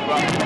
hard, bro.